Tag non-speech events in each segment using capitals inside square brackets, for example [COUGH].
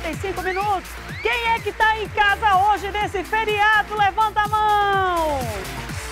55 minutos. Quem é que tá em casa hoje nesse feriado? Levanta a mão!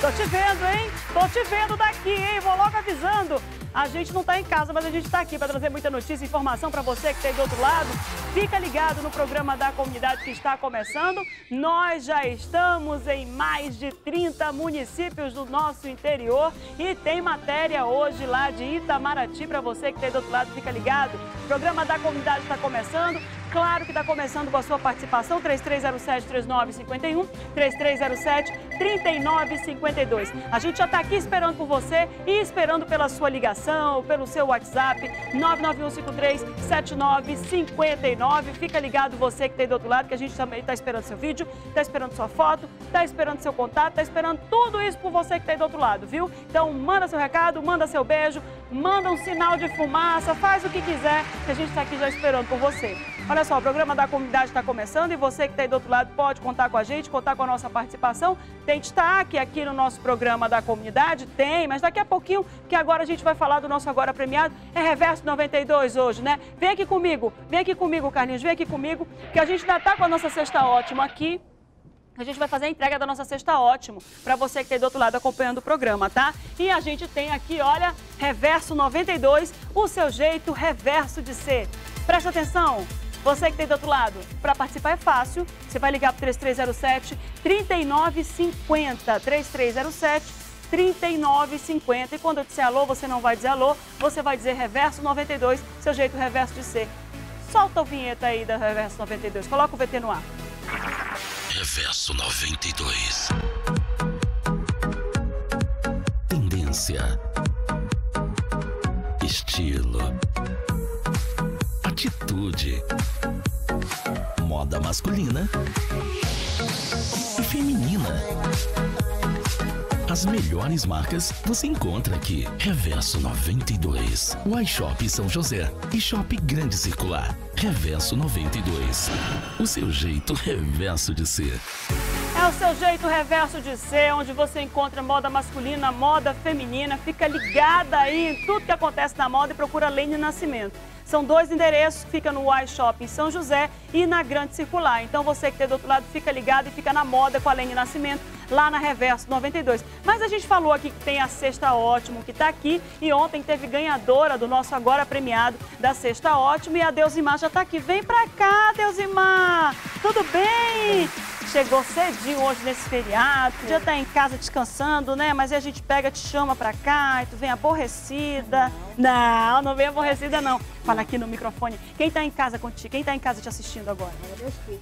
Tô te vendo, hein? Tô te vendo daqui, hein? Vou logo avisando. A gente não tá em casa, mas a gente tá aqui para trazer muita notícia e informação para você que tem do outro lado. Fica ligado no programa da comunidade que está começando. Nós já estamos em mais de 30 municípios do nosso interior e tem matéria hoje lá de Itamaraty para você que tem do outro lado. Fica ligado. O programa da comunidade está começando. Claro que está começando com a sua participação, 3307-3951, 3307-3952. A gente já está aqui esperando por você e esperando pela sua ligação, pelo seu WhatsApp, 991537959. Fica ligado você que tem do outro lado, que a gente também está esperando seu vídeo, está esperando sua foto, está esperando seu contato, está esperando tudo isso por você que tem do outro lado, viu? Então manda seu recado, manda seu beijo, manda um sinal de fumaça, faz o que quiser, que a gente está aqui já esperando por você. Olha só, o programa da comunidade está começando e você que está aí do outro lado pode contar com a gente, contar com a nossa participação. Tem destaque aqui no nosso programa da comunidade? Tem, mas daqui a pouquinho, que agora a gente vai falar do nosso agora premiado, é Reverso 92 hoje, né? Vem aqui comigo, vem aqui comigo, Carlinhos, vem aqui comigo, que a gente ainda está com a nossa cesta ótima aqui. A gente vai fazer a entrega da nossa cesta ótimo para você que está do outro lado acompanhando o programa, tá? E a gente tem aqui, olha, Reverso 92, o seu jeito reverso de ser. Presta atenção, você que tem do outro lado, para participar é fácil. Você vai ligar para 3307 3950 3307 3950 e quando eu disser alô, você não vai dizer alô, você vai dizer reverso 92, seu jeito reverso de ser. Solta a vinheta aí da Reverso 92. Coloca o VT no ar. Reverso 92. Tendência. Estilo. Atitude. Moda masculina e feminina. As melhores marcas você encontra aqui. Reverso 92. Y Shop São José e Shop Grande Circular. Reverso 92. O seu jeito reverso de ser. É o seu jeito reverso de ser, onde você encontra moda masculina, moda feminina. Fica ligada aí em tudo que acontece na moda e procura Lene Nascimento. São dois endereços, fica no Y Shopping São José e na Grande Circular. Então você que está do outro lado fica ligado e fica na moda com a Lene Nascimento, lá na Reverso 92. Mas a gente falou aqui que tem a Sexta Ótimo, que está aqui, e ontem teve ganhadora do nosso agora premiado da Sexta Ótimo, e a Deusimar já está aqui. Vem pra cá, Deusimar! Tudo bem? Chegou cedinho hoje nesse feriado, podia estar em casa descansando, né? Mas aí a gente pega, te chama pra cá e tu vem aborrecida. Não, não vem aborrecida não. Fala aqui no microfone. Quem tá em casa contigo? Quem tá em casa te assistindo agora? Meus filhos.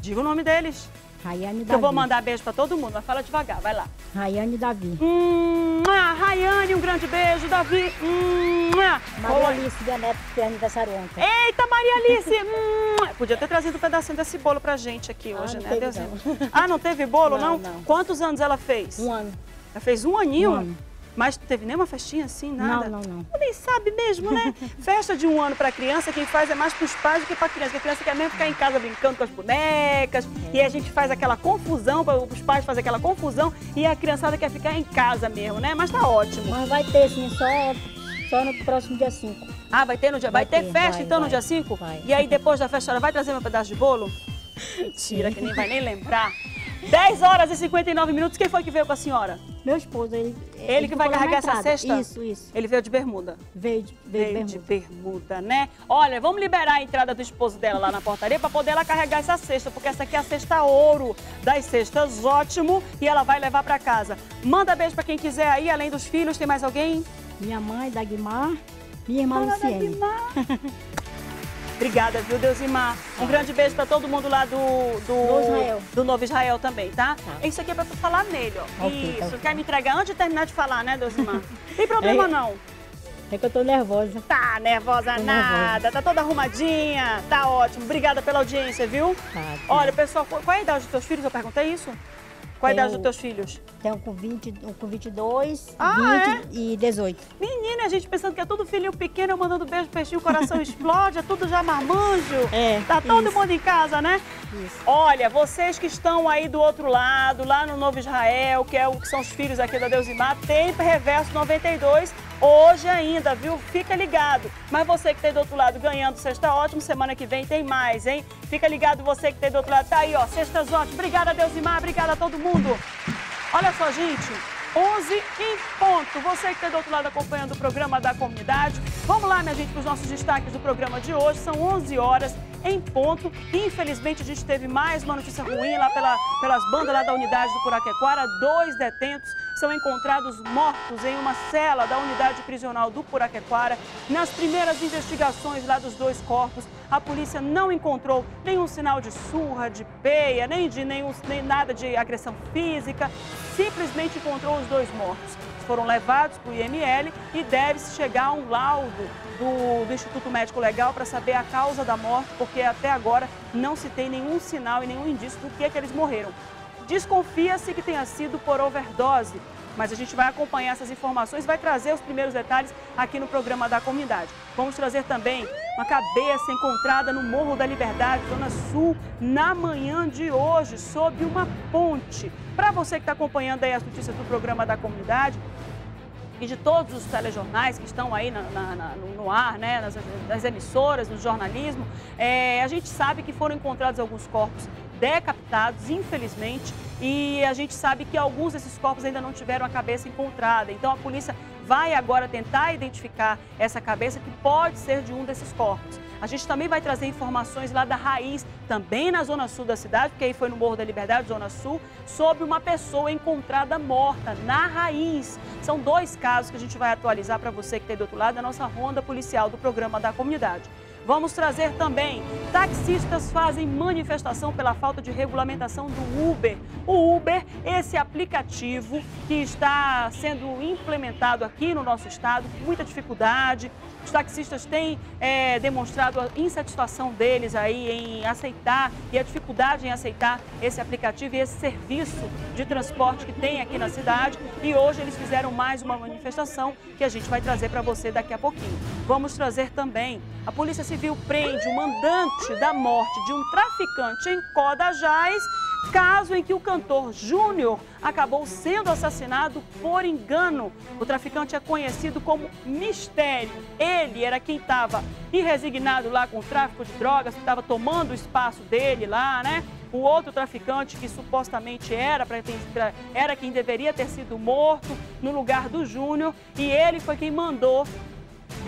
Diga o nome deles. Rayane Que eu Davi. vou mandar beijo pra todo mundo, mas fala devagar, vai lá. Rayane Davi. Hum, ah, Rayane, um grande beijo, Davi. Hum, ah. Maria. Alice de Neto, que fez aniversário ontem. Eita, Maria Alice! [LAUGHS] Hum, podia ter trazido um pedacinho desse bolo pra gente aqui Ah, hoje, né? Deus não. Ah, não teve bolo, [LAUGHS] não? Não, não. Quantos anos ela fez? Um ano. Ela fez um aninho? Um ano. Mas não teve nenhuma festinha assim, nada? Não, não, não. Nem sabe mesmo, né? [LAUGHS] Festa de um ano pra criança, quem faz é mais pros pais do que pra criança. Porque a criança quer mesmo ficar em casa brincando com as bonecas. E a gente faz aquela confusão, os pais fazem aquela confusão e a criançada quer ficar em casa mesmo, né? Mas tá ótimo. Mas vai ter, sim, só, só no próximo dia 5. Ah, vai ter no dia. Vai, Vai ter ter, festa vai, então no vai, dia 5? vai. E aí depois da festa ela vai trazer meu pedaço de bolo? [LAUGHS] Mentira, que nem vai nem lembrar. [LAUGHS] 10 horas e 59 minutos. Quem foi que veio com a senhora? Meu esposo, ele. Ele que vai carregar essa cesta? Isso, isso. Ele veio de bermuda. Veio de, veio Veio de de bermuda. bermuda, né? Olha, vamos liberar a entrada do esposo dela lá na portaria para poder ela carregar essa cesta, porque essa aqui é a cesta ouro das cestas, ótimo, e ela vai levar para casa. Manda beijo para quem quiser aí, além dos filhos, tem mais alguém? Minha mãe, Dagmar, minha irmã Luciene. Dagmar. [LAUGHS] Obrigada, viu, Deusimar? Um grande beijo para todo mundo lá do, do, Do Novo Israel também, tá? Tá. Isso aqui é para tu falar nele, ó. Ok, tá Isso, ok. quer me entregar antes de terminar de falar, né, Deusimar? Tem problema É. não. É que eu tô nervosa. Tá nervosa Tô nada, tá toda arrumadinha, tá ótimo. Obrigada pela audiência, viu? Tá, Olha, pessoal, qual qual é a idade dos teus filhos? Eu perguntei isso? Qual a Tenho- idade dos teus filhos? Tem um com, 20, um com 22, Ah, 20 e 18. Menina, a gente pensando que é tudo filhinho pequeno, eu mandando beijo, peixinho, o coração [LAUGHS] explode, é tudo já marmanjo. É, Tá todo isso. mundo em casa, né? Isso. Olha, vocês que estão aí do outro lado, lá no Novo Israel, que, é o, que são os filhos aqui da Deusimar, tem Reverso 92 hoje ainda, viu? Fica ligado. Mas você que tem do outro lado ganhando sexta ótimo, semana que vem tem mais, hein? Fica ligado você que tem do outro lado. Tá aí, ó, sextas ótimo. Obrigada, Deusimar, obrigada a todo mundo. Olha só, gente. 11 em ponto. Você que está do outro lado acompanhando o programa da comunidade. Vamos lá, minha gente, para os nossos destaques do programa de hoje. São 11 horas em ponto. Infelizmente, a gente teve mais uma notícia ruim lá pela, pelas bandas lá da unidade do Puraquequara. Dois detentos são encontrados mortos em uma cela da unidade prisional do Puraquequara. Nas primeiras investigações lá dos dois corpos, a polícia não encontrou nenhum sinal de surra, de peia, nem de nenhum, nem nada de agressão física. Simplesmente encontrou os dois mortos. Foram levados para o IML e deve-se chegar a um laudo do, do Instituto Médico Legal para saber a causa da morte, porque até agora não se tem nenhum sinal e nenhum indício do que é que eles morreram. Desconfia-se que tenha sido por overdose, mas a gente vai acompanhar essas informações vai trazer os primeiros detalhes aqui no programa da comunidade. Vamos trazer também uma cabeça encontrada no Morro da Liberdade, Zona Sul, na manhã de hoje, sob uma ponte. Para você que está acompanhando aí as notícias do programa da comunidade, e de todos os telejornais que estão aí na, na, na, no ar, né, nas, nas, emissoras, no jornalismo, é, a gente sabe que foram encontrados alguns corpos decapitados, infelizmente, e a gente sabe que alguns desses corpos ainda não tiveram a cabeça encontrada. Então a polícia vai agora tentar identificar essa cabeça que pode ser de um desses corpos. A gente também vai trazer informações lá da raiz, também na zona sul da cidade, porque aí foi no Morro da Liberdade, zona sul, sobre uma pessoa encontrada morta na raiz. São dois casos que a gente vai atualizar para você que tem do outro lado da nossa ronda policial do programa da comunidade. Vamos trazer também, taxistas fazem manifestação pela falta de regulamentação do Uber. O Uber, esse aplicativo que está sendo implementado aqui no nosso estado, com muita dificuldade, os taxistas têm é, demonstrado a insatisfação deles aí em aceitar e a dificuldade em aceitar esse aplicativo e esse serviço de transporte que tem aqui na cidade. E hoje eles fizeram mais uma manifestação que a gente vai trazer para você daqui a pouquinho. Vamos trazer também a Polícia Civil prende o mandante da morte de um traficante em Codajás caso em que o cantor Júnior acabou sendo assassinado por engano. O traficante é conhecido como Mistério. Ele era quem estava irresignado lá com o tráfico de drogas, que estava tomando o espaço dele lá, né? O outro traficante que supostamente era, era quem deveria ter sido morto no lugar do Júnior e ele foi quem mandou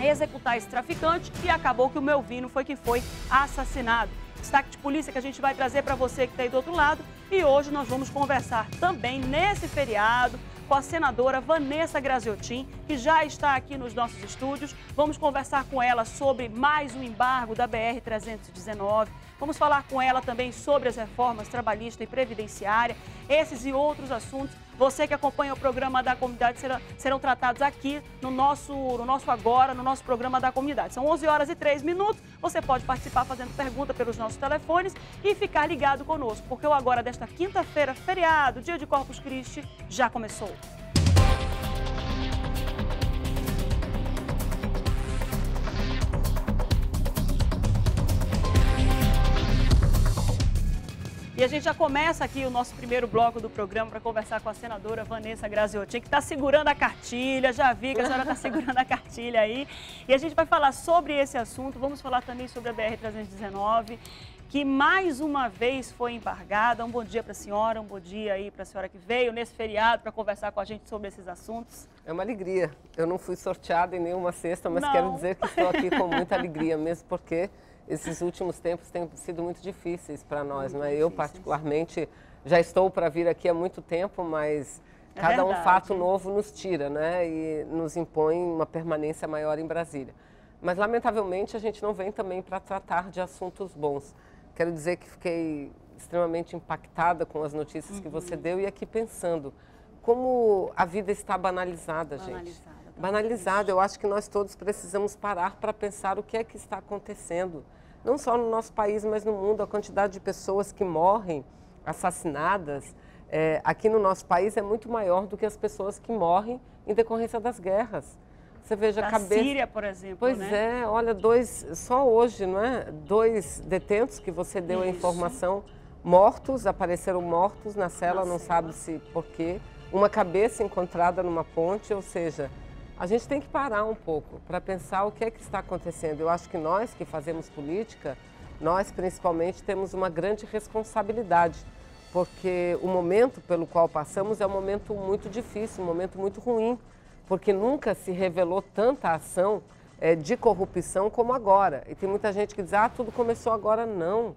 executar esse traficante e acabou que o Melvino foi quem foi assassinado destaque de polícia que a gente vai trazer para você que está aí do outro lado. E hoje nós vamos conversar também nesse feriado com a senadora Vanessa Graziotin, que já está aqui nos nossos estúdios. Vamos conversar com ela sobre mais um embargo da BR-319. Vamos falar com ela também sobre as reformas trabalhista e previdenciária, esses e outros assuntos você que acompanha o programa da comunidade serão, serão tratados aqui no nosso, no nosso Agora, no nosso programa da comunidade. São 11 horas e 3 minutos. Você pode participar fazendo pergunta pelos nossos telefones e ficar ligado conosco, porque o Agora desta quinta-feira, feriado, dia de Corpus Christi, já começou. E a gente já começa aqui o nosso primeiro bloco do programa para conversar com a senadora Vanessa Graziotin, que está segurando a cartilha. Já vi que a senhora está [LAUGHS] segurando a cartilha aí. E a gente vai falar sobre esse assunto. Vamos falar também sobre a BR-319, que mais uma vez foi embargada. Um bom dia para a senhora, um bom dia aí para a senhora que veio nesse feriado para conversar com a gente sobre esses assuntos. É uma alegria. Eu não fui sorteada em nenhuma sexta, mas não. quero dizer que estou aqui com muita alegria, mesmo porque esses últimos tempos têm sido muito difíceis para nós, muito é? Eu, particularmente, já estou para vir aqui há muito tempo, mas é cada verdade. um fato novo nos tira, né? E nos impõe uma permanência maior em Brasília. Mas, lamentavelmente, a gente não vem também para tratar de assuntos bons. Quero dizer que fiquei extremamente impactada com as notícias uhum. que você uhum. deu e aqui pensando como a vida está banalizada, banalizada gente. Banalizada. Eu acho que nós todos precisamos parar para pensar o que é que está acontecendo não só no nosso país, mas no mundo, a quantidade de pessoas que morrem assassinadas é, aqui no nosso país é muito maior do que as pessoas que morrem em decorrência das guerras. Você veja da a cabeça. Síria, por exemplo. Pois né? é, olha, dois, só hoje, não é? Dois detentos que você deu a Isso. informação mortos, apareceram mortos na cela, Na não cela. sabe se por quê. Uma cabeça encontrada numa ponte, ou seja, a gente tem que parar um pouco para pensar o que é que está acontecendo. Eu acho que nós que fazemos política, nós principalmente temos uma grande responsabilidade, porque o momento pelo qual passamos é um momento muito difícil, um momento muito ruim, porque nunca se revelou tanta ação eh, de corrupção como agora. E tem muita gente que diz, ah, tudo começou agora. Não,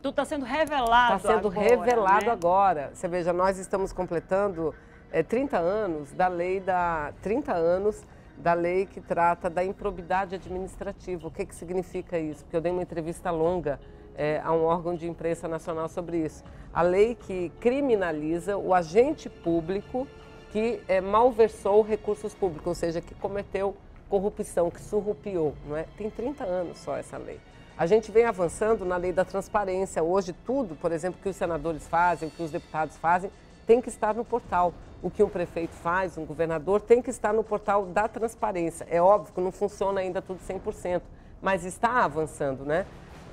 Tudo está sendo revelado Está sendo agora, revelado né? agora. Você veja, nós estamos completando é, 30 anos da lei da 30 anos da lei que trata da improbidade administrativa. O que, que significa isso? Porque eu dei uma entrevista longa é, a um órgão de imprensa nacional sobre isso. A lei que criminaliza o agente público que é, malversou recursos públicos, ou seja, que cometeu corrupção, que surrupiou. Não é? Tem 30 anos só essa lei. A gente vem avançando na lei da transparência. Hoje, tudo, por exemplo, que os senadores fazem, que os deputados fazem, tem que estar no portal. O que um prefeito faz, um governador, tem que estar no portal da transparência. É óbvio que não funciona ainda tudo 100%, mas está avançando, né?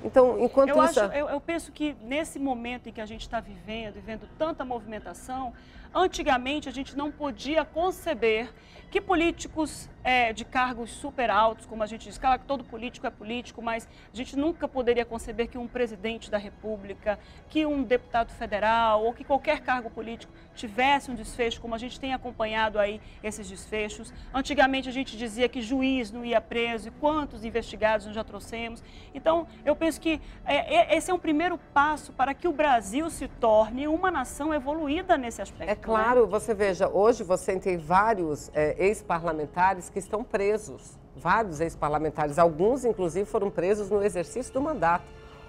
Então, enquanto Eu, isso... acho, eu, eu penso que nesse momento em que a gente está vivendo e vendo tanta movimentação, antigamente a gente não podia conceber que políticos é, de cargos super altos, como a gente diz, claro que todo político é político, mas a gente nunca poderia conceber que um presidente da República, que um deputado federal ou que qualquer cargo político tivesse um desfecho, como a gente tem acompanhado aí esses desfechos. Antigamente a gente dizia que juiz não ia preso e quantos investigados nós já trouxemos. Então, eu penso que é, é, esse é um primeiro passo para que o Brasil se torne uma nação evoluída nesse aspecto. É? Claro, você veja, hoje você tem vários é, ex-parlamentares que estão presos, vários ex-parlamentares, alguns inclusive foram presos no exercício do mandato.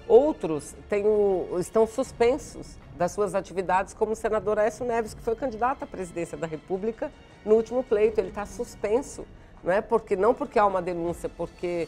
Outros têm estão suspensos das suas atividades, como o senador Aécio Neves, que foi candidato à presidência da República no último pleito. Ele está suspenso, não é porque não porque há uma denúncia, porque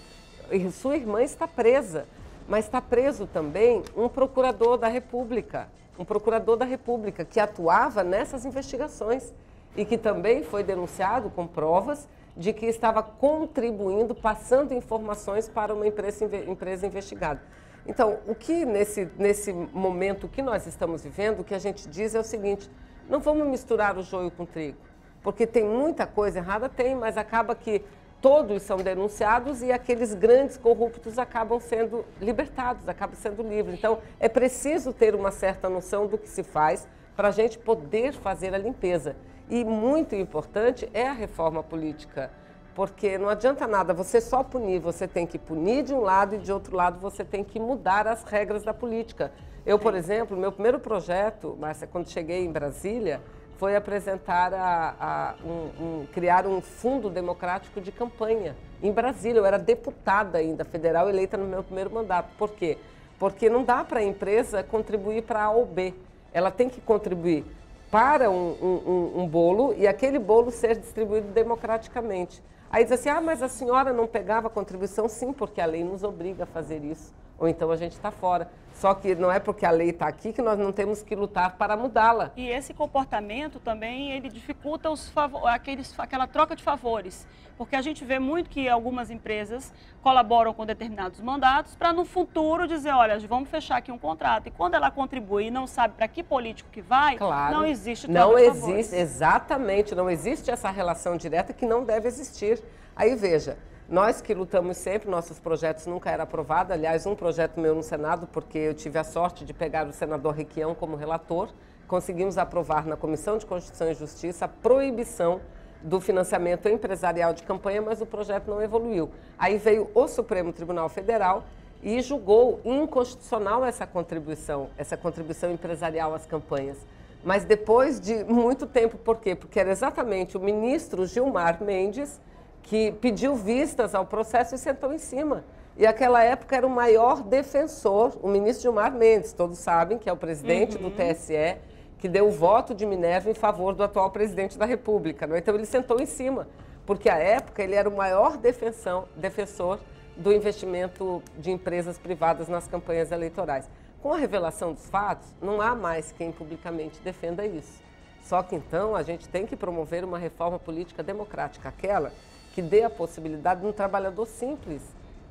sua irmã está presa, mas está preso também um procurador da República, um procurador da República que atuava nessas investigações e que também foi denunciado com provas de que estava contribuindo, passando informações para uma empresa, empresa investigada. Então, o que nesse, nesse momento que nós estamos vivendo, o que a gente diz é o seguinte: não vamos misturar o joio com o trigo, porque tem muita coisa errada, tem, mas acaba que todos são denunciados e aqueles grandes corruptos acabam sendo libertados, acabam sendo livres. Então, é preciso ter uma certa noção do que se faz para a gente poder fazer a limpeza. E muito importante é a reforma política, porque não adianta nada você só punir, você tem que punir de um lado e de outro lado você tem que mudar as regras da política. Eu, por exemplo, meu primeiro projeto, Márcia, quando cheguei em Brasília, foi apresentar a, a um, um- criar um fundo democrático de campanha em Brasília. Eu era deputada ainda federal eleita no meu primeiro mandato. Por quê? Porque não dá para a empresa contribuir para A ou B. Ela tem que contribuir para um, um- um- um bolo e aquele bolo ser distribuído democraticamente. Aí diz assim, ah, mas a senhora não pegava contribuição? Sim, porque a lei nos obriga a fazer isso. Ou então a gente está fora. Só que não é porque a lei está aqui que nós não temos que lutar para mudá-la. E esse comportamento também ele dificulta os aqueles, aquela troca de favores, porque a gente vê muito que algumas empresas colaboram com determinados mandatos para no futuro dizer, olha, vamos fechar aqui um contrato. E quando ela contribui e não sabe para que político que vai, Claro. não existe troca Não de existe, favores. exatamente, não existe essa relação direta que não deve existir. Aí veja, nós que lutamos sempre, nossos projetos nunca eram aprovados. Aliás, um projeto meu no Senado, porque eu tive a sorte de pegar o senador Requião como relator, conseguimos aprovar na Comissão de Constituição e Justiça a proibição do financiamento empresarial de campanha, mas o projeto não evoluiu. Aí veio o Supremo Tribunal Federal e julgou inconstitucional essa contribuição, essa contribuição empresarial às campanhas. Mas depois de muito tempo, por quê? Porque era exatamente o ministro Gilmar Mendes que pediu vistas ao processo e sentou em cima. E aquela época era o maior defensor, o ministro Gilmar Mendes, todos sabem que é o presidente do TSE, que deu o voto de Minerva em favor do atual presidente da República. não é? Então ele sentou em cima, porque à época ele era o maior defensão, defensor do investimento de empresas privadas nas campanhas eleitorais. Com a revelação dos fatos, não há mais quem publicamente defenda isso. Só que então a gente tem que promover uma reforma política democrática, aquela que dê a possibilidade de um trabalhador simples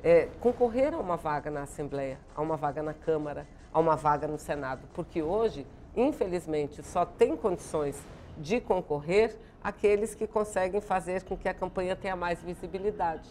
é, concorrer a uma vaga na Assembleia, a uma vaga na Câmara, a uma vaga no Senado. Porque hoje, infelizmente, só tem condições de concorrer aqueles que conseguem fazer com que a campanha tenha mais visibilidade.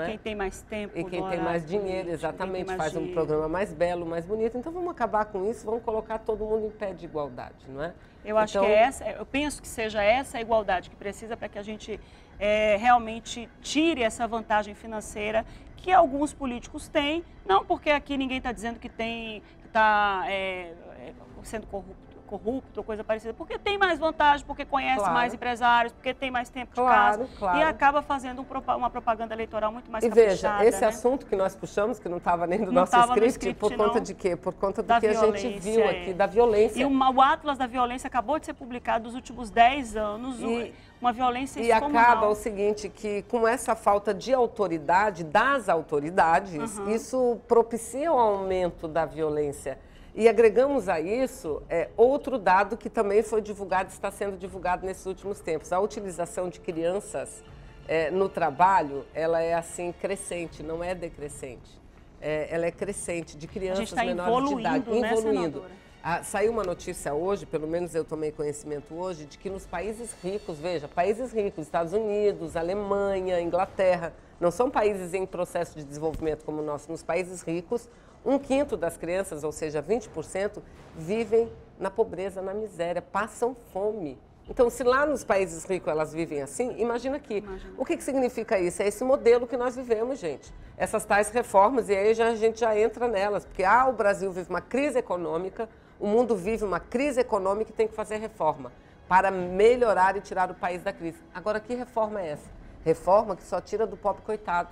É? Quem tem mais tempo. E quem tem mais dinheiro, exatamente, mais faz dinheiro. um programa mais belo, mais bonito. Então vamos acabar com isso, vamos colocar todo mundo em pé de igualdade, não é? Eu acho então... que é essa, eu penso que seja essa a igualdade que precisa para que a gente é, realmente tire essa vantagem financeira que alguns políticos têm, não porque aqui ninguém está dizendo que tem, está é, é, sendo corrupto corrupto ou coisa parecida, porque tem mais vantagem, porque conhece claro. mais empresários, porque tem mais tempo claro, de casa claro. e acaba fazendo um, uma propaganda eleitoral muito mais E veja, esse né? assunto que nós puxamos, que não estava nem do não nosso script, no script, por conta não. de quê? Por conta do da que a gente viu aqui, é. da violência. E uma, o Atlas da Violência acabou de ser publicado nos últimos 10 anos, e, uma violência E acaba o seguinte, que com essa falta de autoridade das autoridades, uhum. isso propicia o aumento da violência. E agregamos a isso é, outro dado que também foi divulgado, está sendo divulgado nesses últimos tempos. A utilização de crianças é, no trabalho, ela é assim crescente, não é decrescente. É, ela é crescente, de crianças tá menores de idade, né, evoluindo. Ah, saiu uma notícia hoje, pelo menos eu tomei conhecimento hoje, de que nos países ricos, veja, países ricos, Estados Unidos, Alemanha, Inglaterra, não são países em processo de desenvolvimento como o nosso, nos países ricos, um quinto das crianças, ou seja, 20%, vivem na pobreza, na miséria, passam fome. Então, se lá nos países ricos elas vivem assim, imagina aqui. Imagina. O que, que significa isso? É esse modelo que nós vivemos, gente. Essas tais reformas, e aí já, a gente já entra nelas, porque ah, o Brasil vive uma crise econômica, o mundo vive uma crise econômica e tem que fazer reforma para melhorar e tirar o país da crise. Agora, que reforma é essa? Reforma que só tira do pobre coitado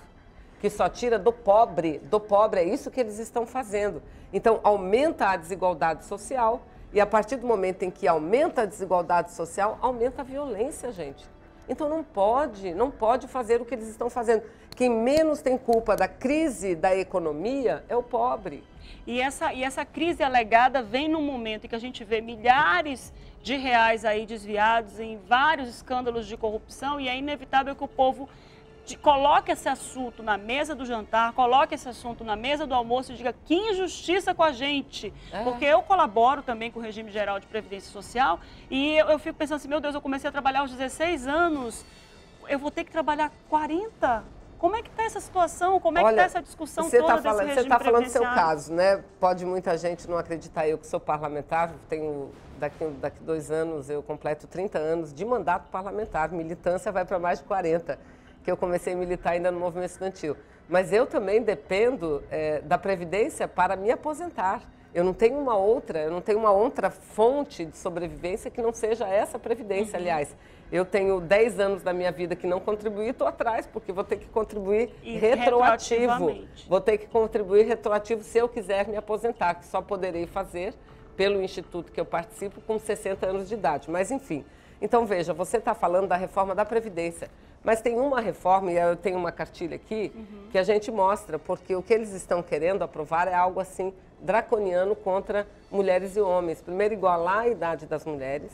que só tira do pobre, do pobre, é isso que eles estão fazendo. Então, aumenta a desigualdade social e a partir do momento em que aumenta a desigualdade social, aumenta a violência, gente. Então não pode, não pode fazer o que eles estão fazendo. Quem menos tem culpa da crise da economia é o pobre. E essa, e essa crise alegada vem num momento em que a gente vê milhares de reais aí desviados em vários escândalos de corrupção e é inevitável que o povo de, coloque esse assunto na mesa do jantar, coloque esse assunto na mesa do almoço e diga que injustiça com a gente. É. Porque eu colaboro também com o regime geral de previdência social e eu, eu, fico pensando assim, meu Deus, eu comecei a trabalhar aos 16 anos, eu vou ter que trabalhar 40? Como é que está essa situação? Como é tá Olha, que está essa discussão você toda tá falando, Você está falando do seu caso, né? Pode muita gente não acreditar. Eu que sou parlamentar, tenho daqui, daqui dois anos eu completo 30 anos de mandato parlamentar. Militância vai para mais de 40 que eu comecei a militar ainda no movimento estudantil. Mas eu também dependo é, da Previdência para me aposentar. Eu não tenho uma outra, eu não tenho uma outra fonte de sobrevivência que não seja essa Previdência, uhum. aliás. Eu tenho 10 anos da minha vida que não contribuí, estou atrás, porque vou ter que contribuir e retroativo. Vou ter que contribuir retroativo se eu quiser me aposentar, que só poderei fazer pelo instituto que eu participo com 60 anos de idade. Mas, enfim. Então, veja, você está falando da reforma da Previdência. Mas tem uma reforma, e eu tenho uma cartilha aqui, uhum. que a gente mostra, porque o que eles estão querendo aprovar é algo assim draconiano contra mulheres e homens. Primeiro, igualar a idade das mulheres,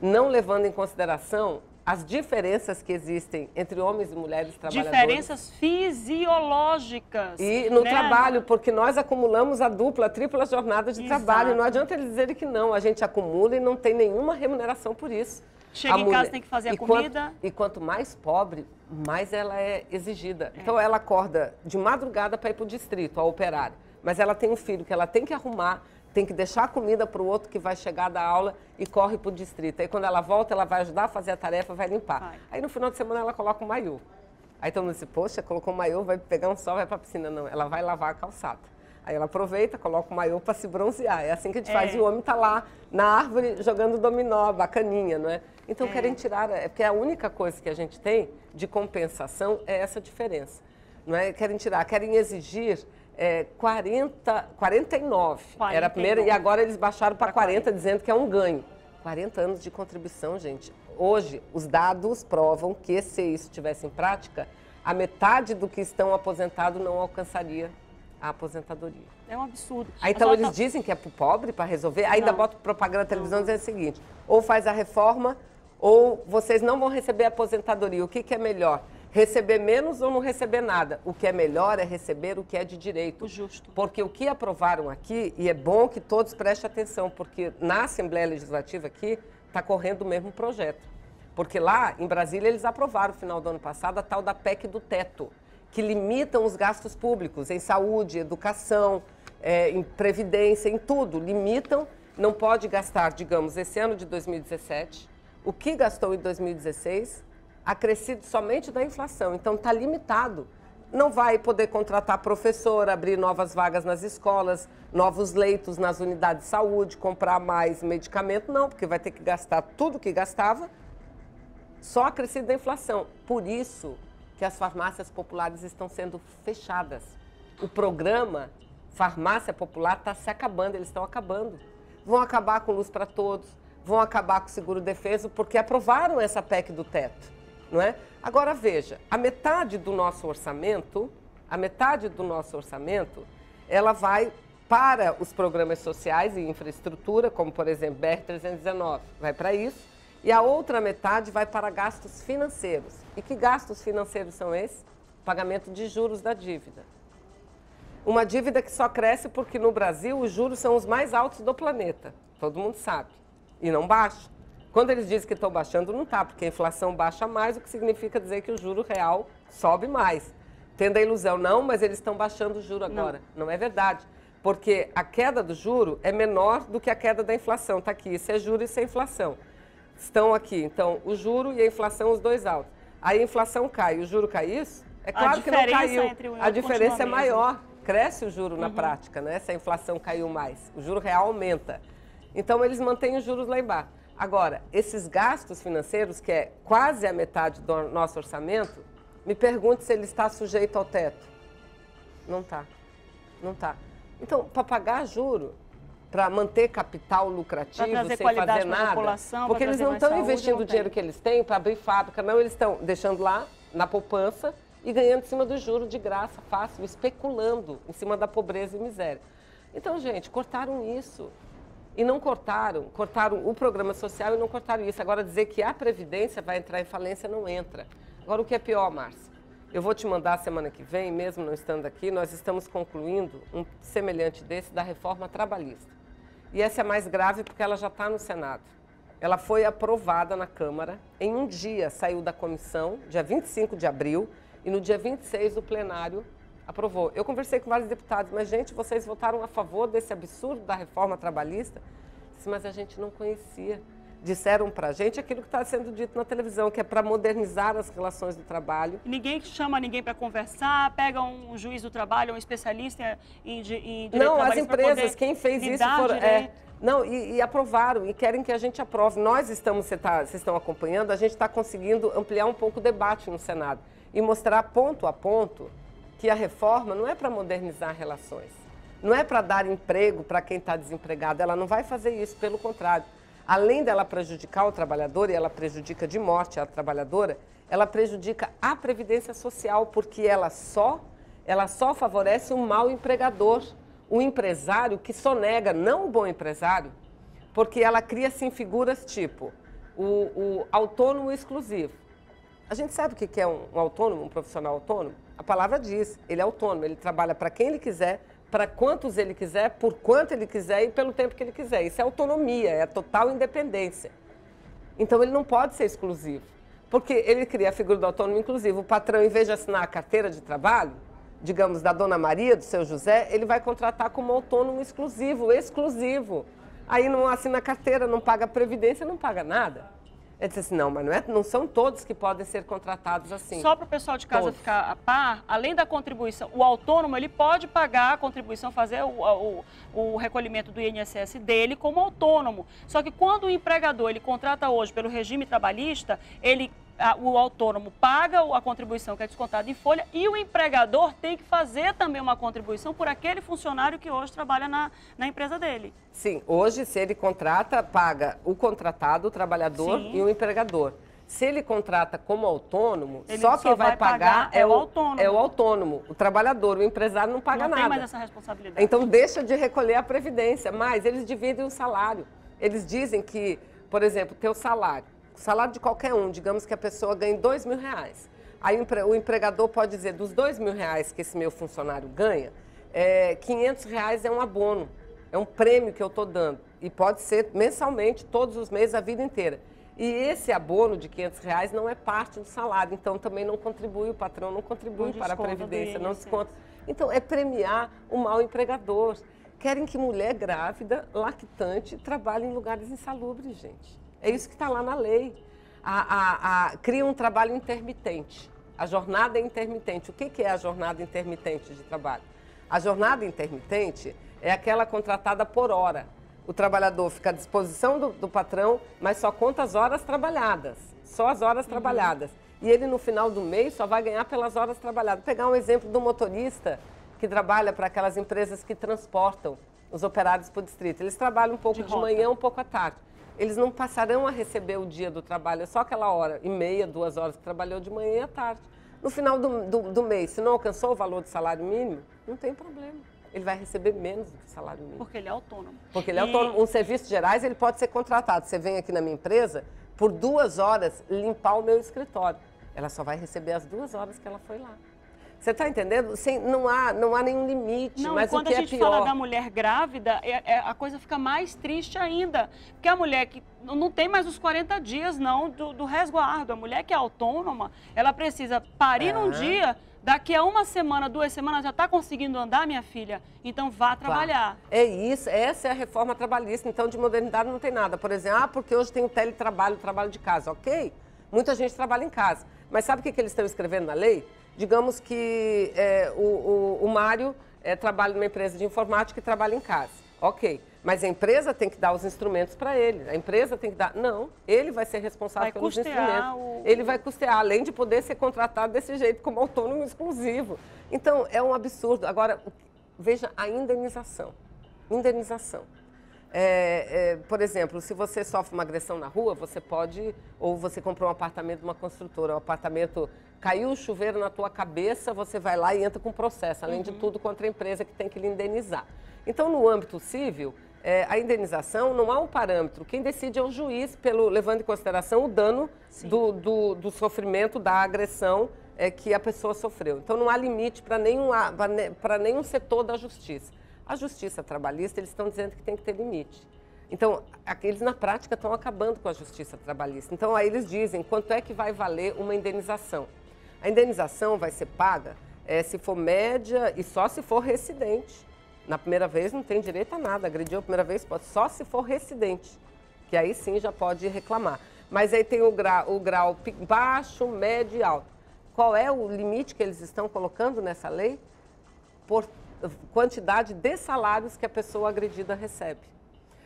não levando em consideração as diferenças que existem entre homens e mulheres trabalhadores. Diferenças fisiológicas. E no né? trabalho, porque nós acumulamos a dupla, a tripla jornada de Exato. trabalho. Não adianta eles dizerem que não, a gente acumula e não tem nenhuma remuneração por isso. Chega a em mulher. casa, tem que fazer a e comida. Quanto, e quanto mais pobre, mais ela é exigida. É. Então ela acorda de madrugada para ir para o distrito, a operária. Mas ela tem um filho que ela tem que arrumar, tem que deixar a comida para o outro que vai chegar da aula e corre para o distrito. Aí quando ela volta, ela vai ajudar a fazer a tarefa, vai limpar. Vai. Aí no final de semana ela coloca o maiô. Aí todo mundo diz, poxa, colocou o maiô, vai pegar um sol, vai para a piscina. Não, ela vai lavar a calçada. Aí ela aproveita, coloca o maiô para se bronzear. É assim que a gente é. faz. E o homem está lá na árvore jogando dominó, bacaninha, não é? Então é. querem tirar, é porque a única coisa que a gente tem de compensação é essa diferença. Não é? Querem tirar, querem exigir é, 40, 49. 49. Era a primeira, e agora eles baixaram para 40, 40, dizendo que é um ganho. 40 anos de contribuição, gente. Hoje, os dados provam que se isso estivesse em prática, a metade do que estão aposentados não alcançaria a aposentadoria. É um absurdo. Aí, então eles dizem que é para o pobre para resolver, ainda bota propaganda na televisão dizendo o seguinte: ou faz a reforma, ou vocês não vão receber aposentadoria. O que, que é melhor? Receber menos ou não receber nada? O que é melhor é receber o que é de direito. O justo. Porque o que aprovaram aqui, e é bom que todos prestem atenção, porque na Assembleia Legislativa aqui está correndo o mesmo projeto. Porque lá em Brasília eles aprovaram no final do ano passado a tal da PEC do teto, que limitam os gastos públicos em saúde, educação, é, em previdência, em tudo. Limitam, não pode gastar, digamos, esse ano de 2017, o que gastou em 2016, acrescido somente da inflação. Então está limitado. Não vai poder contratar professor, abrir novas vagas nas escolas, novos leitos nas unidades de saúde, comprar mais medicamento, não, porque vai ter que gastar tudo que gastava, só acrescido da inflação. Por isso que as farmácias populares estão sendo fechadas. O programa farmácia popular está se acabando, eles estão acabando. Vão acabar com luz para todos, vão acabar com seguro defeso, porque aprovaram essa PEC do teto, não é? Agora veja, a metade do nosso orçamento, a metade do nosso orçamento, ela vai para os programas sociais e infraestrutura, como por exemplo BR-319, vai para isso, e a outra metade vai para gastos financeiros. E que gastos financeiros são esses? Pagamento de juros da dívida. Uma dívida que só cresce porque no Brasil os juros são os mais altos do planeta. Todo mundo sabe. E não baixa. Quando eles dizem que estão baixando, não está, porque a inflação baixa mais, o que significa dizer que o juro real sobe mais. Tendo a ilusão, não, mas eles estão baixando o juro agora. Não, não é verdade. Porque a queda do juro é menor do que a queda da inflação. Está aqui, isso é juro e isso é inflação. Estão aqui, então, o juro e a inflação, os dois altos. Aí a inflação cai, o juro cai isso? É claro que não caiu. a diferença é maior cresce o juro na uhum. prática, né? Se a inflação caiu mais, o juro real aumenta. Então eles mantêm os juros lá embaixo. Agora, esses gastos financeiros, que é quase a metade do nosso orçamento, me pergunte se ele está sujeito ao teto. Não está. Não está. Então, para pagar juro, para manter capital lucrativo, sem fazer nada, porque eles não estão investindo o dinheiro que eles têm para abrir fábrica, não, eles estão deixando lá na poupança e ganhando em cima do juro de graça, fácil, especulando em cima da pobreza e miséria. Então, gente, cortaram isso. E não cortaram, cortaram o programa social e não cortaram isso. Agora, dizer que a Previdência vai entrar em falência não entra. Agora, o que é pior, Márcia? Eu vou te mandar semana que vem, mesmo não estando aqui, nós estamos concluindo um semelhante desse da reforma trabalhista. E essa é mais grave porque ela já está no Senado. Ela foi aprovada na Câmara, em um dia saiu da comissão, dia 25 de abril, e no dia 26 o plenário aprovou. Eu conversei com vários deputados, mas gente, vocês votaram a favor desse absurdo da reforma trabalhista? Mas a gente não conhecia. Disseram para a gente aquilo que está sendo dito na televisão, que é para modernizar as relações do trabalho. Ninguém chama ninguém para conversar, pega um juiz do trabalho, um especialista em, em direito Não, as empresas, quem fez isso foram... É, não, e, e, aprovaram e querem que a gente aprove. Nós estamos, vocês tá, estão acompanhando, a gente está conseguindo ampliar um pouco o debate no Senado e mostrar ponto a ponto que a reforma não é para modernizar relações, não é para dar emprego para quem está desempregado, ela não vai fazer isso, pelo contrário. Além dela prejudicar o trabalhador, e ela prejudica de morte a trabalhadora, ela prejudica a previdência social, porque ela só, ela só favorece um mau empregador, um empresário que sonega, não o bom empresário, porque ela cria assim figuras tipo o, o autônomo exclusivo. A gente sabe o que é um, um autônomo, um profissional autônomo? A palavra diz, ele é autônomo, ele trabalha para quem ele quiser, para quantos ele quiser, por quanto ele quiser e pelo tempo que ele quiser. Isso é autonomia, é total independência. Então ele não pode ser exclusivo, porque ele cria a figura do autônomo inclusivo. O patrão, em vez de assinar a carteira de trabalho, digamos, da Dona Maria, do seu José, ele vai contratar como autônomo exclusivo, exclusivo. Aí não assina a carteira, não paga previdência, não paga nada. Ele disse assim, não, mas não, é, não são todos que podem ser contratados assim. Só para o pessoal de casa todos. ficar a par, além da contribuição, o autônomo ele pode pagar a contribuição, fazer o, o, o recolhimento do INSS dele como autônomo. Só que quando o empregador ele contrata hoje pelo regime trabalhista, ele o autônomo paga a contribuição que é descontada em folha e o empregador tem que fazer também uma contribuição por aquele funcionário que hoje trabalha na, na empresa dele. Sim, hoje se ele contrata, paga o contratado, o trabalhador Sim. e o empregador. Se ele contrata como autônomo, Ele só só quem vai, vai pagar pagar, é o autônomo. É o autônomo. O trabalhador, o empresário não paga não nada. tem mais essa responsabilidade. Então deixa de recolher a previdência, mas eles dividem o salário. Eles dizem que, por exemplo, teu salário, salário de qualquer um, digamos que a pessoa ganhe dois mil reais. Aí o empre- o empregador pode dizer, dos dois mil reais que esse meu funcionário ganha, é, 500 reais é um abono, é um prêmio que eu estou dando. E pode ser mensalmente, todos os meses, a vida inteira. E esse abono de 500 reais não é parte do salário, então também não contribui, o patrão não contribui Não para a Previdência, não desconta. Então, é premiar o mau empregador. Querem que mulher grávida, lactante, trabalhe em lugares insalubres, gente. É isso que está lá na lei. A, a, a- cria um trabalho intermitente. A jornada é intermitente. O que, que é a jornada intermitente de trabalho? A jornada intermitente é aquela contratada por hora. O trabalhador fica à disposição do, do patrão, mas só conta as horas trabalhadas. Só as horas trabalhadas. E ele, no final do mês, só vai ganhar pelas horas trabalhadas. Vou pegar um exemplo do motorista que trabalha para aquelas empresas que transportam os operários para o distrito. Eles trabalham um pouco De de, manhã, um pouco à tarde. Eles não passarão a receber o dia do trabalho, é só aquela hora e meia, duas horas que trabalhou de manhã e à tarde. No final do, do, do mês, se não alcançou o valor do salário mínimo, não tem problema. Ele vai receber menos do que o salário mínimo. Porque ele é autônomo. Porque ele é E- autônomo. Um serviço gerais, ele pode ser contratado. Você vem aqui na minha empresa, por duas horas, limpar o meu escritório. Ela só vai receber as duas horas que ela foi lá. Você está entendendo? Sem, não, há, não há nenhum limite, Não, mas o quando que a é gente pior... fala da mulher grávida, é- é- a coisa fica mais triste ainda. Porque a mulher que não tem mais os 40 dias, não, do, do resguardo. A mulher que é autônoma, ela precisa parir num É. dia, daqui a uma semana, duas semanas, já está conseguindo andar, minha filha? Então vá trabalhar. É isso, essa é a reforma trabalhista. Então, de modernidade não tem nada. Por exemplo, ah, porque hoje tem o teletrabalho, o trabalho de casa. Ok, muita gente trabalha em casa. Mas sabe o que, que eles estão escrevendo na lei? Digamos que é, o, o, o Mário é, trabalha numa empresa de informática e trabalha em casa. Ok, mas a empresa tem que dar os instrumentos para ele. A empresa tem que dar. Não, ele vai ser responsável Vai pelos instrumentos. o- Ele vai custear, além de poder ser contratado desse jeito, como autônomo exclusivo. Então, é um absurdo. Agora, veja a indenização. Indenização. É, é, por exemplo, se você sofre uma agressão na rua, você pode, ou você comprou um apartamento numa construtora, o apartamento caiu o chuveiro na tua cabeça, você vai lá e entra com processo, além de tudo contra a empresa que tem que lhe indenizar. Então, no âmbito civil, é, a indenização não há um parâmetro. Quem decide é o juiz, pelo, levando em consideração o dano do, do, do sofrimento, da agressão é, que a pessoa sofreu. Então, não há limite para nenhum, para nenhum setor da justiça. A justiça trabalhista, eles estão dizendo que tem que ter limite. Então, eles na prática estão acabando com a justiça trabalhista. Então, aí eles dizem quanto é que vai valer uma indenização. A indenização vai ser paga eh, se for média e só se for residente. Na primeira vez não tem direito a nada, agrediu a primeira vez pode só se for residente, que aí sim já pode reclamar. Mas aí tem o grau, o grau baixo, médio e alto. Qual é o limite que eles estão colocando nessa lei? por quantidade de salários que a pessoa agredida recebe.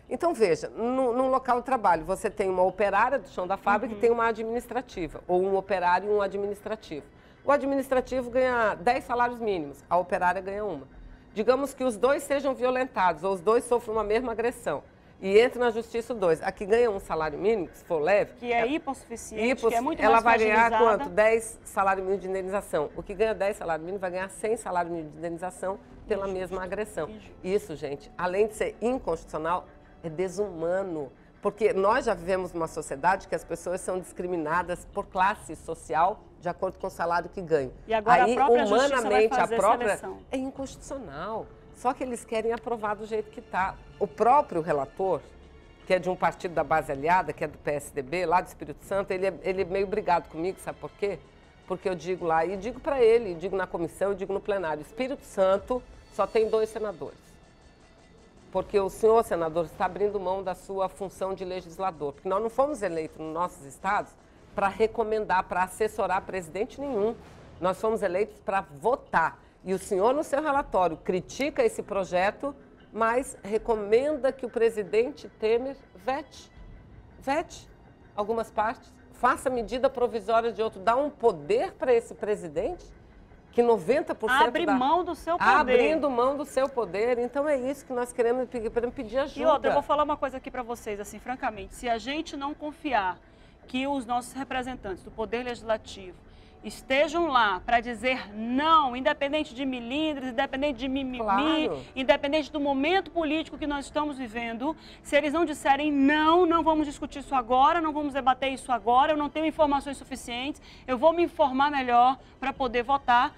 Então, veja, no, num local de trabalho, você tem uma operária do chão da fábrica e tem uma administrativa, ou um operário e um administrativo. O administrativo ganha 10 salários mínimos, a operária ganha uma. Digamos que os dois sejam violentados, ou os dois sofram uma mesma agressão, e entra na justiça dois. Aqui ganha um salário mínimo, se for leve, Que é hipossuficiente, Hipos, que é muito ela vai ganhar quanto? 10 salário mínimo de indenização. O que ganha 10 salário mínimo vai ganhar 100 salário mínimo de indenização pela mesma agressão. Isso, gente, além de ser inconstitucional, é desumano. Porque nós já vivemos numa sociedade que as pessoas são discriminadas por classe social de acordo com o salário que ganham. E agora a Aí, própria justiça vai humanamente, a própria seleção. é inconstitucional. Só que eles querem aprovar do jeito que está. O próprio relator, que é de um partido da base aliada, que é do PSDB, lá do Espírito Santo, ele é, ele é meio brigado comigo, sabe por quê? Porque eu digo lá, e digo para ele, digo na comissão, digo no plenário, Espírito Santo só tem dois senadores. Porque o senhor senador está abrindo mão da sua função de legislador. Porque nós não fomos eleitos nos nossos estados para recomendar, para assessorar presidente nenhum. Nós fomos eleitos para votar. E o senhor, no seu relatório, critica esse projeto, mas recomenda que o presidente Temer vete. Vete algumas partes. Faça medida provisória de outro. Dá um poder para esse presidente que 90% Abre da... mão do seu poder. Abrindo mão do seu poder. Então é isso que nós queremos pedir, queremos pedir ajuda. E outra, eu vou falar uma coisa aqui para vocês, assim, francamente, se a gente não confiar que os nossos representantes do Poder Legislativo estejam lá para dizer não, independente de milímetros, independente de mimimi, claro. independente do momento político que nós estamos vivendo, se eles não disserem não, não vamos discutir isso agora, não vamos debater isso agora, eu não tenho informações suficientes, eu vou me informar melhor para poder votar.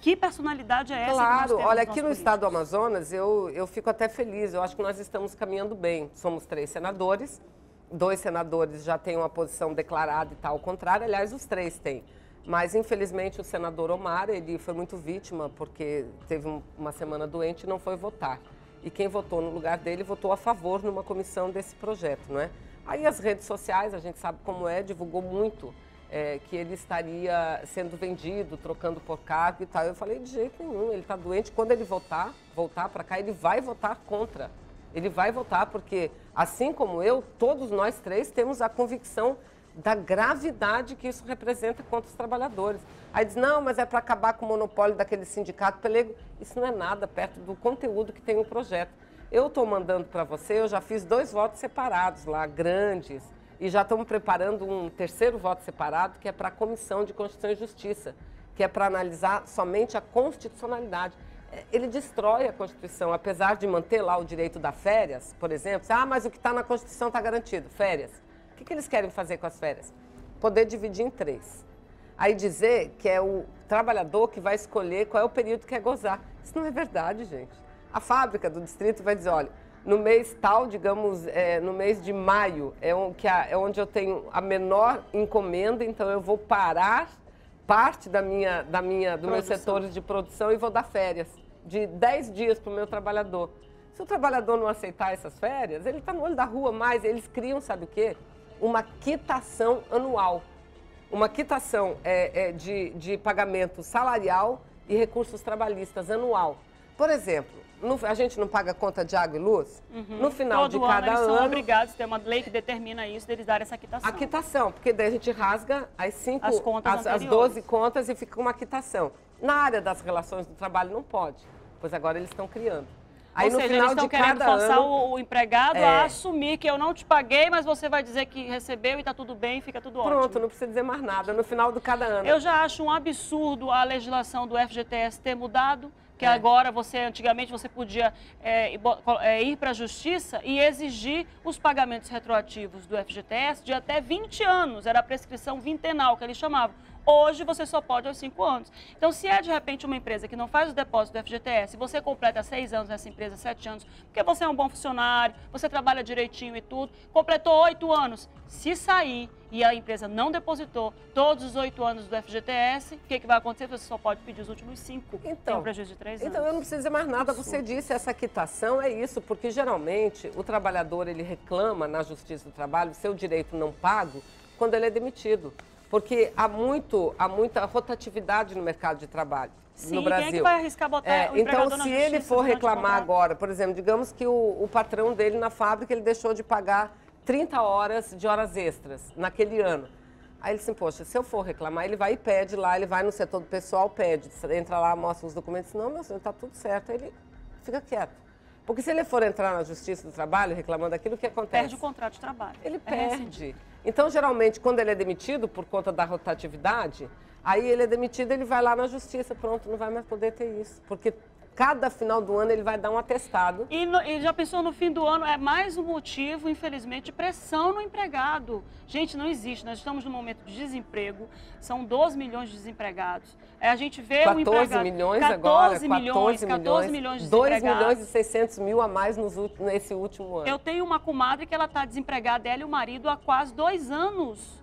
Que personalidade é essa? Claro, olha, aqui no estado do Amazonas eu, eu fico até feliz, eu acho que nós estamos caminhando bem. Somos três senadores, dois senadores já têm uma posição declarada e tal, ao contrário, aliás, os três têm. Mas, infelizmente, o senador Omar, ele foi muito vítima, porque teve um, uma semana doente e não foi votar. E quem votou no lugar dele votou a favor numa comissão desse projeto, não é? Aí as redes sociais, a gente sabe como é, divulgou muito é, que ele estaria sendo vendido, trocando por cargo e tal. Eu falei, de jeito nenhum, ele está doente. Quando ele votar, voltar para cá, ele vai votar contra. Ele vai votar porque, assim como eu, todos nós três temos a convicção da gravidade que isso representa contra os trabalhadores. Aí diz, não, mas é para acabar com o monopólio daquele sindicato pelego. Isso não é nada perto do conteúdo que tem o projeto. Eu estou mandando para você, eu já fiz dois votos separados lá, grandes, e já estamos preparando um terceiro voto separado, que é para a Comissão de Constituição e Justiça, que é para analisar somente a constitucionalidade. É, ele destrói a Constituição, apesar de manter lá o direito da férias, por exemplo. Ah, mas o que está na Constituição está garantido, férias. O que, que eles querem fazer com as férias? Poder dividir em três. Aí dizer que é o trabalhador que vai escolher qual é o período que quer gozar. Isso não é verdade, gente. A fábrica do distrito vai dizer, olha, no mês tal, digamos, é, no mês de maio, é, um, que a, é onde eu tenho a menor encomenda, então eu vou parar parte da minha, da minha, do meu setor de produção e vou dar férias de 10 dias para o meu trabalhador. Se o trabalhador não aceitar essas férias, ele está no olho da rua mais, eles criam, sabe o quê? Uma quitação anual. Uma quitação é, é, de, de pagamento salarial e recursos trabalhistas anual. Por exemplo, no, a gente não paga conta de água e luz? Uhum. No final Todo de cada ano. Eles são obrigados, tem uma lei que determina isso, deles darem essa quitação. A quitação, porque daí a gente rasga as cinco, as, contas as, as 12 contas e fica uma quitação. Na área das relações do trabalho não pode, pois agora eles estão criando. Aí, Ou no seja, final eles estão querendo forçar ano, o, empregado é. a assumir que eu não te paguei, mas você vai dizer que recebeu e está tudo bem, fica tudo Pronto, ótimo. Pronto, não precisa dizer mais nada, no final de cada ano. Eu já acho um absurdo a legislação do FGTS ter mudado, que é. agora você, antigamente, você podia é, é, ir para a justiça e exigir os pagamentos retroativos do FGTS de até 20 anos, era a prescrição vintenal que eles chamavam. Hoje você só pode aos 5 anos. Então, se é de repente uma empresa que não faz o depósito do FGTS, você completa 6 anos nessa empresa, 7 anos, porque você é um bom funcionário, você trabalha direitinho e tudo, completou 8 anos. Se sair e a empresa não depositou todos os 8 anos do FGTS, o que, que vai acontecer? Você só pode pedir os últimos 5. Então, Tem um prejuízo de 3 anos. Então, eu não preciso dizer mais nada. Você disse, essa quitação é isso, porque geralmente o trabalhador ele reclama na Justiça do Trabalho seu direito não pago quando ele é demitido porque há, muito, há muita rotatividade no mercado de trabalho Sim, no Brasil. Quem é que vai arriscar botar é, o Então, se ele for reclamar agora, por exemplo, digamos que o, o patrão dele na fábrica ele deixou de pagar 30 horas de horas extras naquele ano. Aí ele assim, poxa, se eu for reclamar, ele vai e pede lá, ele vai no setor do pessoal, pede, entra lá, mostra os documentos, não, meu senhor, está tudo certo, aí ele fica quieto. Porque se ele for entrar na Justiça do Trabalho reclamando daquilo, o que acontece? Perde o contrato de trabalho. Ele é perde. Então, geralmente, quando ele é demitido por conta da rotatividade, aí ele é demitido, ele vai lá na Justiça, pronto, não vai mais poder ter isso. Porque cada final do ano ele vai dar um atestado. E, no, e, já pensou no fim do ano, é mais um motivo, infelizmente, de pressão no empregado. Gente, não existe. Nós estamos num momento de desemprego, são 12 milhões de desempregados. É, a gente vê 14 o empregado... milhões 14 agora, 14 milhões, 14 milhões de 2 milhões e 600 mil a mais nos, nesse último ano. Eu tenho uma comadre que ela está desempregada, ela e o marido, há quase dois anos.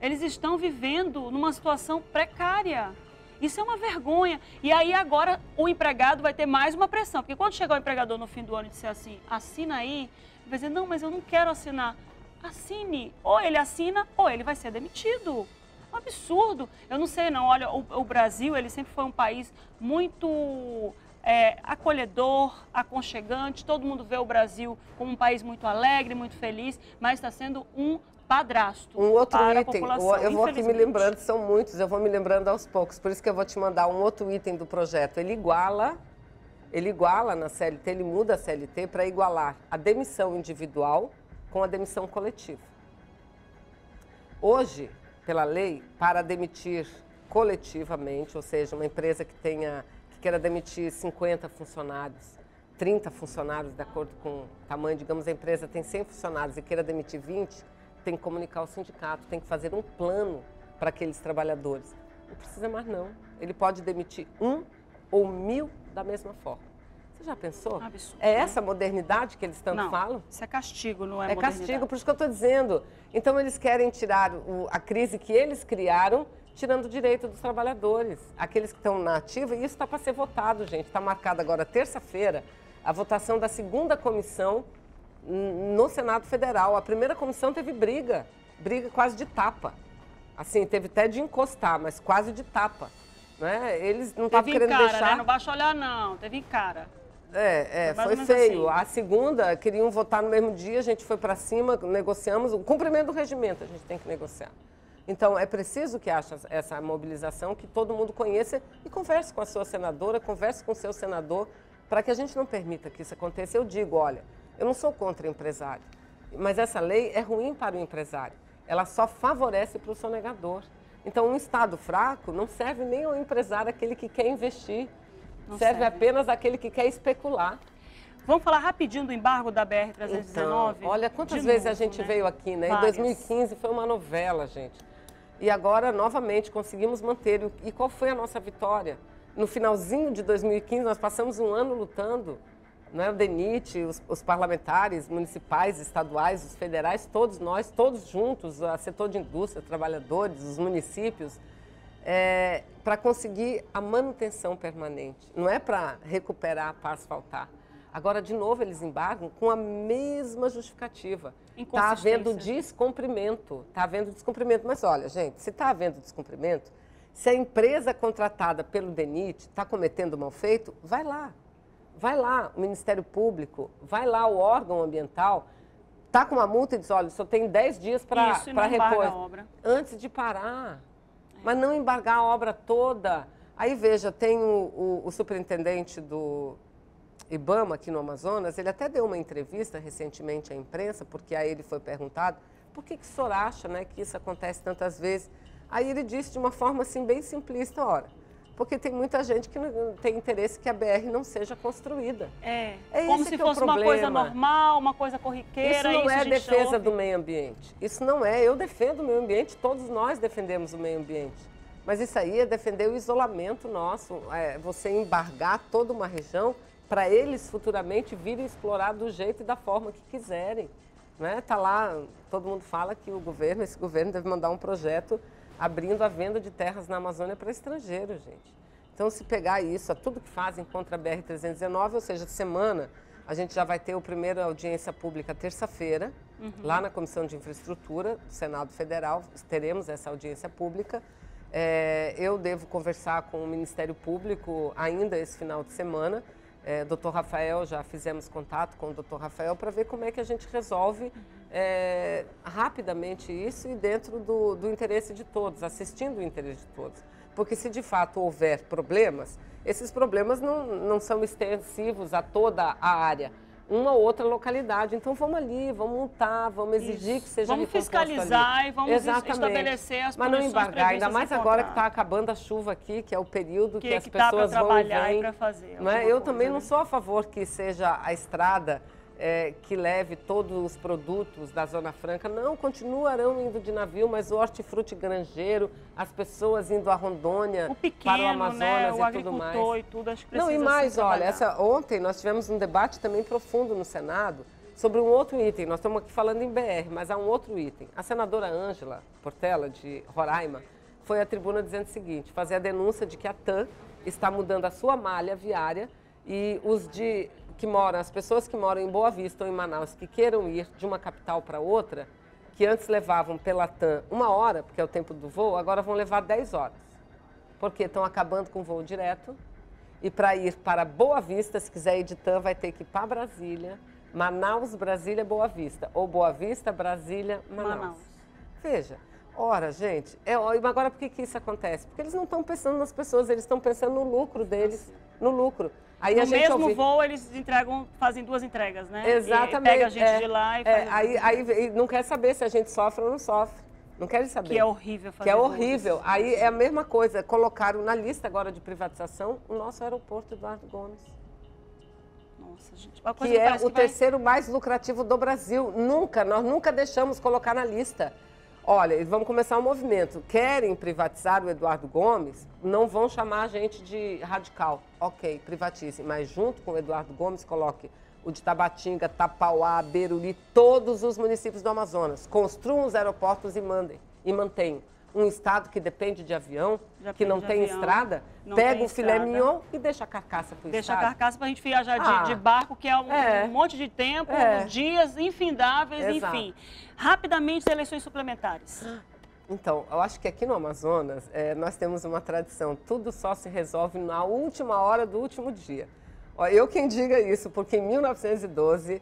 Eles estão vivendo numa situação precária. Isso é uma vergonha. E aí agora o empregado vai ter mais uma pressão. Porque quando chegar o empregador no fim do ano e disser assim, assina aí, vai dizer, não, mas eu não quero assinar. Assine. Ou ele assina, ou ele vai ser demitido. Um absurdo. Eu não sei não. Olha, o, o Brasil, ele sempre foi um país muito é, acolhedor, aconchegante. Todo mundo vê o Brasil como um país muito alegre, muito feliz, mas está sendo um padrasto. Um outro item, eu vou aqui me lembrando, são muitos, eu vou me lembrando aos poucos, por isso que eu vou te mandar um outro item do projeto. Ele iguala, ele iguala na CLT, ele muda a CLT para igualar a demissão individual com a demissão coletiva. Hoje, pela lei, para demitir coletivamente, ou seja, uma empresa que tenha que queira demitir 50 funcionários, 30 funcionários, de acordo com o tamanho, digamos, a empresa tem 100 funcionários e queira demitir 20, tem que comunicar ao sindicato, tem que fazer um plano para aqueles trabalhadores. Não precisa mais não. Ele pode demitir um ou mil da mesma forma. Você já pensou? Absurdo, é né? essa modernidade que eles tanto Não, falam? isso é castigo, não é É castigo, por isso que eu estou dizendo. Então, eles querem tirar o- a crise que eles criaram, tirando o direito dos trabalhadores, aqueles que estão na ativa, e isso está para ser votado, gente. Está marcada agora, terça-feira, a votação da segunda comissão no Senado Federal. A primeira comissão teve briga, briga quase de tapa. Assim, teve até de encostar, mas quase de tapa. Né? Eles não estavam querendo cara, deixar... né? Não baixa olhar, não. Teve em cara. É, é, Foi foi feio. assim. A segunda, queriam votar no mesmo dia, a gente foi para cima, negociamos. O cumprimento do regimento a gente tem que negociar. Então, é preciso que haja essa mobilização, que todo mundo conheça e converse com a sua senadora, converse com o seu senador, para que a gente não permita que isso aconteça. Eu digo, olha, eu não sou contra o empresário, mas essa lei é ruim para o empresário. Ela só favorece para o sonegador. Então, um Estado fraco não serve nem ao empresário, aquele que quer investir. Serve, serve. apenas àquele que quer especular. Vamos falar rapidinho do embargo da BR-319? Então, olha quantas De vezes a novo, gente né? veio aqui, né? Em Várias. 2015 foi uma novela, gente. E agora, novamente, conseguimos manter. E qual foi a nossa vitória? No finalzinho de 2015, nós passamos um ano lutando. Né? O DENIT, os, os parlamentares municipais, estaduais, os federais, todos nós, todos juntos, o setor de indústria, trabalhadores, os municípios, para conseguir a manutenção permanente. Não é para recuperar, para asfaltar. Agora, de novo, eles embargam com a mesma justificativa. Está havendo descumprimento. Está havendo descumprimento. Mas olha, gente, se está havendo descumprimento, se a empresa contratada pelo DENIT está cometendo mal feito, vai lá. Vai lá, o Ministério Público, vai lá o órgão ambiental, está com uma multa e diz, olha, só tem 10 dias para repor. a obra. Antes de parar. Mas não embargar a obra toda. Aí, veja, tem o, o- o superintendente do IBAMA aqui no Amazonas, ele até deu uma entrevista recentemente à imprensa, porque a ele foi perguntado por que, que o senhor acha né, que isso acontece tantas vezes. Aí ele disse de uma forma assim bem simplista, ora, porque tem muita gente que não tem interesse que a BR não seja construída. É, É como se é fosse uma coisa normal, uma coisa corriqueira. Isso não é a gente defesa ouve. do meio ambiente. Isso não é. Eu defendo o meio ambiente, todos nós defendemos o meio ambiente. Mas isso aí é defender o isolamento nosso, é você embargar toda uma região para eles futuramente virem explorar do jeito e da forma que quiserem. Né? Tá lá, todo mundo fala que o governo, esse governo deve mandar um projeto abrindo a venda de terras na Amazônia para estrangeiros, gente. Então, se pegar isso, a tudo que fazem contra a BR-319, ou seja, semana, a gente já vai ter a primeira audiência pública terça-feira, lá na Comissão de Infraestrutura do Senado Federal, teremos essa audiência pública. É, eu devo conversar com o Ministério Público ainda esse final de semana. É, doutor Rafael, já fizemos contato com o doutor Rafael para ver como é que a gente resolve é, rapidamente isso e dentro do, do interesse de todos, assistindo o interesse de todos. Porque se de fato houver problemas, esses problemas não, não são extensivos a toda a área, uma ou outra localidade. Então vamos ali, vamos multar, vamos exigir que seja Vamos fiscalizar ali. e vamos estabelecer as Mas não embargar, ainda mais agora que está acabando a chuva aqui, que é o período que, Que- as que pra pessoas vão e trabalhar e vêm. pra fazer é? alguma Eu coisa, também né? não sou a favor que seja a estrada é, que leve todos os produtos da Zona Franca. Não, continuarão indo de navio, mas o hortifruti granjeiro, as pessoas indo a Rondônia, O para o pequeno, Amazonas né, o e tudo mais. e tudo, acho que Não, e mais, olha, essa, ontem nós tivemos um debate também profundo no Senado sobre um outro item. Nós estamos aqui falando em BR, mas há um outro item. A senadora Ângela Portela, de Roraima, foi à tribuna dizendo o seguinte, fazer a denúncia de que a TAM está mudando a sua malha viária e os de que moram, as pessoas que moram em Boa Vista ou em Manaus, que queiram ir de uma capital para outra, que antes levavam pela TAM uma hora, porque é o tempo do voo, agora vão levar 10 horas porque estão acabando com o voo direto. E para ir para Boa Vista, se quiser ir de TAM, vai ter que ir para Brasília, Manaus, Brasília, Boa Vista. Ou Boa Vista, Brasília, Manaus. Manaus. Veja, ora, gente, é, agora por que, que isso acontece? Porque eles não estão pensando nas pessoas, eles estão pensando no lucro deles, no lucro. Aí no a gente mesmo ouvi- voo, eles entregam, fazem duas entregas, né? Exatamente. E pega a gente é, de lá e é, faz... aí, aí não quer saber se a gente sofre ou não sofre. Não querem saber. Que é horrível fazer Que é horrível. Aí é a mesma coisa. Colocaram na lista agora de privatização o nosso aeroporto Eduardo Gomes. Nossa, gente. Que é o terceiro mais lucrativo do Brasil. Nunca, nós nunca deixamos colocar na lista. Olha, vamos começar um movimento. Querem privatizar o Eduardo Gomes? Não vão chamar a gente de radical. Ok, privatize. Mas junto com o Eduardo Gomes, coloque o de Tabatinga, Tapauá, Beruli, todos os municípios do Amazonas. Construam os aeroportos e mandem e mantenham. Um estado que depende de avião, Já que não tem avião, estrada, não pega o filé estrada. mignon e deixa a carcaça para o Deixa estado. a carcaça para a gente viajar de, ah, de, barco, que é um, é um monte de tempo, é. dias infindáveis, Exato. enfim. Rapidamente, eleições suplementares. Então, eu acho que aqui no Amazonas, é, nós temos uma tradição, tudo só se resolve na última hora do último dia. Eu quem diga isso, porque em 1912,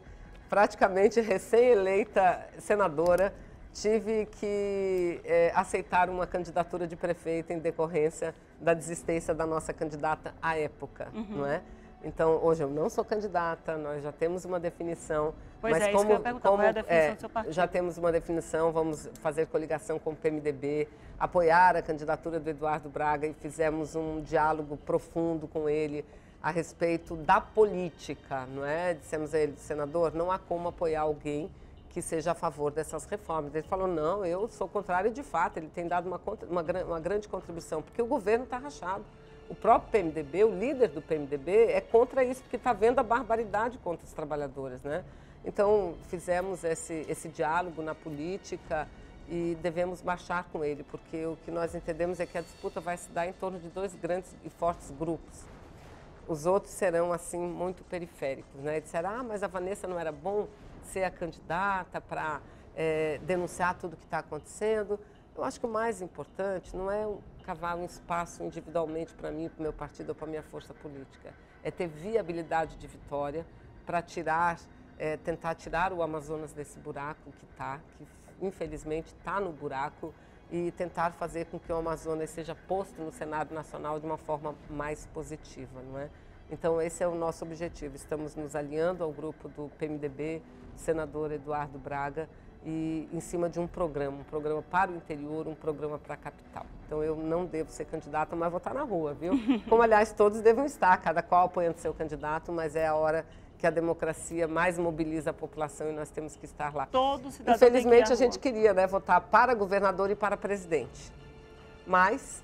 praticamente recém-eleita senadora, tive que é, aceitar uma candidatura de prefeita em decorrência da desistência da nossa candidata à época, uhum. não é? Então, hoje eu não sou candidata, nós já temos uma definição. Pois mas é, como, isso que eu como, é a definição é, do seu partido? Já temos uma definição, vamos fazer coligação com o PMDB, apoiar a candidatura do Eduardo Braga e fizemos um diálogo profundo com ele a respeito da política, não é? Dissemos a ele, senador, não há como apoiar alguém que seja a favor dessas reformas. Ele falou, não, eu sou contrário de fato, ele tem dado uma, uma, uma grande contribuição, porque o governo está rachado. O próprio PMDB, o líder do PMDB, é contra isso, porque está vendo a barbaridade contra os trabalhadores, né? Então, fizemos esse, esse diálogo na política e devemos marchar com ele, porque o que nós entendemos é que a disputa vai se dar em torno de dois grandes e fortes grupos os outros serão assim muito periféricos, né? Disseram, ah, mas a Vanessa não era bom ser a candidata para é, denunciar tudo o que está acontecendo. Eu acho que o mais importante não é cavar um espaço individualmente para mim, para o meu partido ou para a minha força política. É ter viabilidade de vitória para tirar, é, tentar tirar o Amazonas desse buraco que está, que infelizmente está no buraco e tentar fazer com que o Amazonas seja posto no cenário nacional de uma forma mais positiva, não é? Então esse é o nosso objetivo. Estamos nos alinhando ao grupo do PMDB, senador Eduardo Braga, e em cima de um programa, um programa para o interior, um programa para a capital. Então eu não devo ser candidata, mas vou estar na rua, viu? [LAUGHS] Como aliás todos devem estar, cada qual apoiando seu candidato, mas é a hora que a democracia mais mobiliza a população e nós temos que estar lá. Todo cidadão Infelizmente, a gente queria né, votar para governador e para presidente. Mas,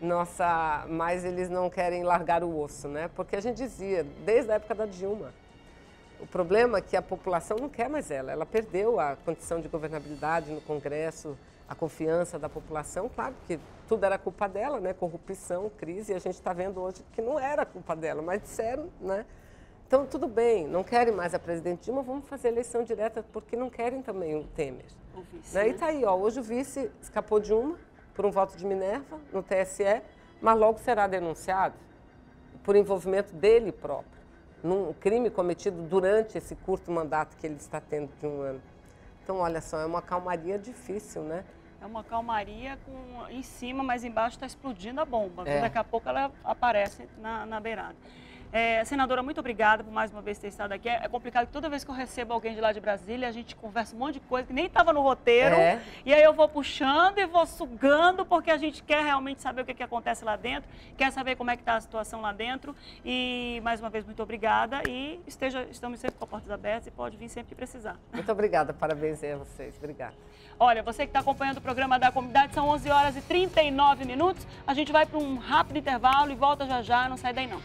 nossa, mas eles não querem largar o osso, né? Porque a gente dizia, desde a época da Dilma, o problema é que a população não quer mais ela. Ela perdeu a condição de governabilidade no Congresso, a confiança da população. Claro que tudo era culpa dela, né? Corrupção, crise. E a gente está vendo hoje que não era culpa dela, mas disseram, né? Então, tudo bem, não querem mais a presidente Dilma, vamos fazer eleição direta, porque não querem também o Temer. O vice, né? E está aí, ó, hoje o vice escapou de uma, por um voto de Minerva, no TSE, mas logo será denunciado por envolvimento dele próprio, num crime cometido durante esse curto mandato que ele está tendo de um ano. Então, olha só, é uma calmaria difícil, né? É uma calmaria com, em cima, mas embaixo está explodindo a bomba. É. Daqui a pouco ela aparece na, na beirada. É, senadora, muito obrigada por mais uma vez ter estado aqui. É complicado que toda vez que eu recebo alguém de lá de Brasília, a gente conversa um monte de coisa que nem estava no roteiro. É. E aí eu vou puxando e vou sugando, porque a gente quer realmente saber o que, que acontece lá dentro, quer saber como é que está a situação lá dentro. E, mais uma vez, muito obrigada. E esteja, estamos sempre com as portas abertas e pode vir sempre que precisar. Muito obrigada, parabéns a vocês. Obrigada. Olha, você que está acompanhando o programa da comunidade, são 11 horas e 39 minutos. A gente vai para um rápido intervalo e volta já já, não sai daí não.